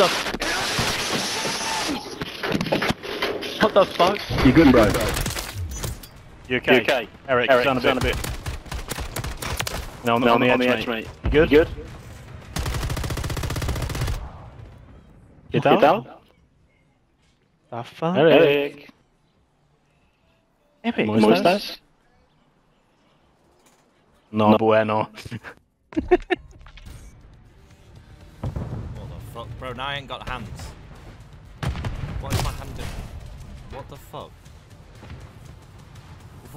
the? What the fuck? You good, bro? You okay? You okay? Eric, Eric, sound a bit. sound a bit. No, on, No, on, the, on edge, the edge, mate. mate. You good? You good? You Get down? The fuck? Eric. Epic. ¿Cómo estás? No, bueno. What the fuck? Bro, now I ain't got hands. What is my hand doing? What the fuck?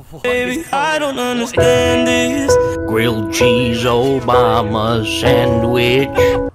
What Baby, I don't understand this. grilled cheese Obama sandwich.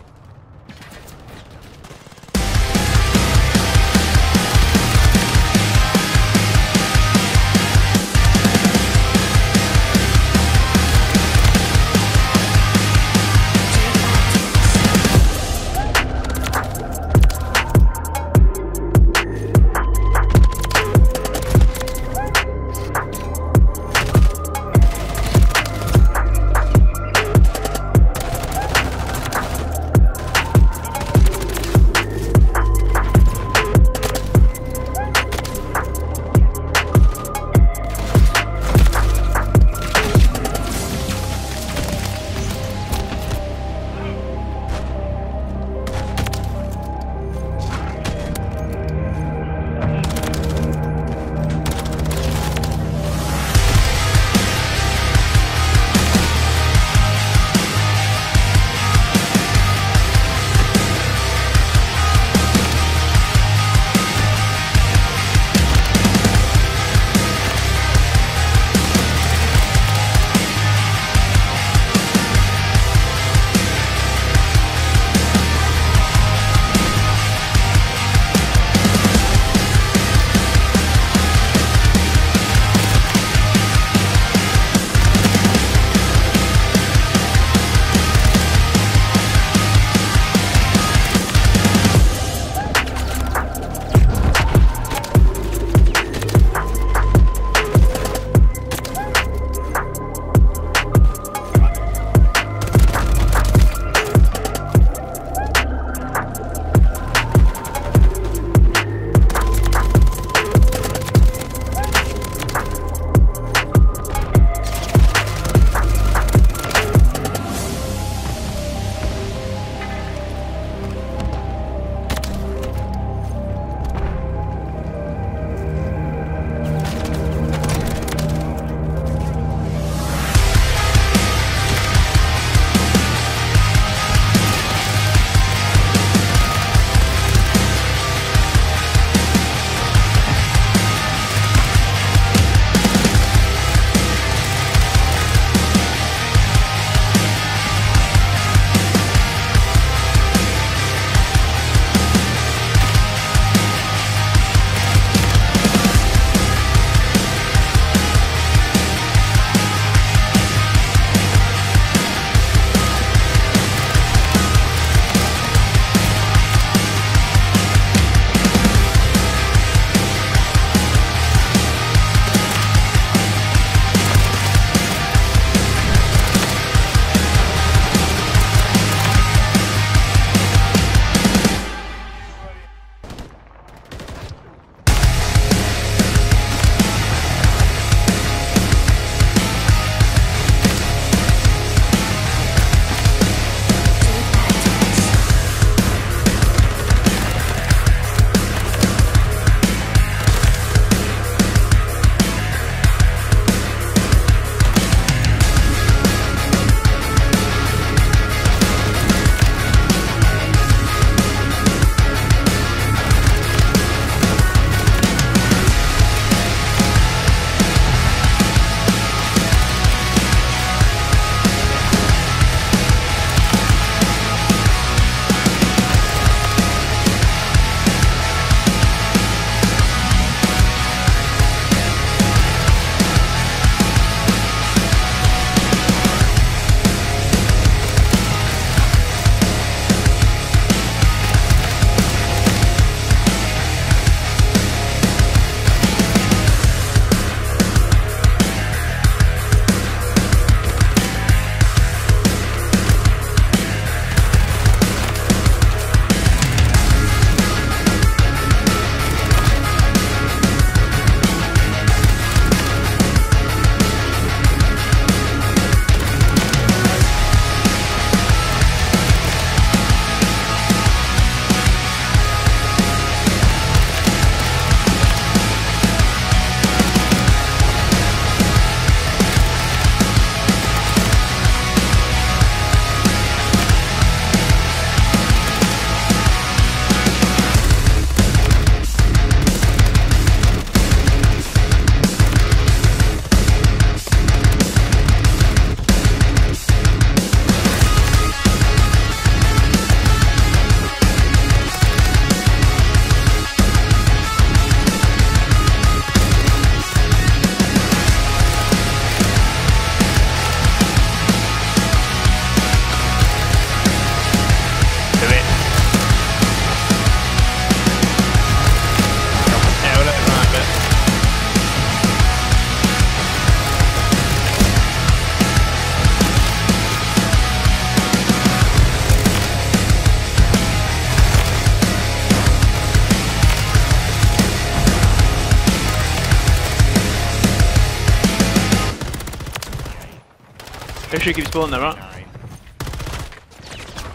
Make sure you keep spawning there, right? Nine.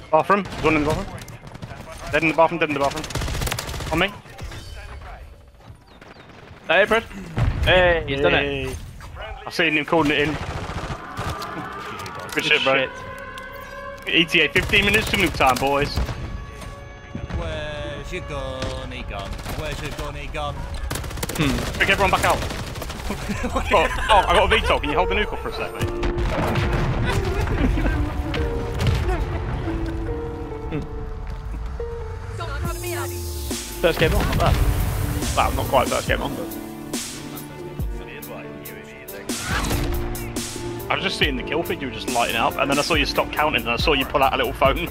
Bathroom. There's one in the bathroom. Dead in the bathroom. Dead in the bathroom. On me. Hey, Fred. Hey, he's done it. Yay. I seen him calling it in. Good shit, bro. ETA 15 minutes to nuke time, boys. Where's your gunny gun? Where's your gun, gunny gun? Hmm. Pick everyone back out. oh, oh, I got a VTOL. Can you hold the nuke up for a sec, mate? First game on, not bad. Well, not quite first game on, but. I was just seeing the kill feed, you were just lighting up, and then I saw you stop counting, and I saw you pull out a little phone.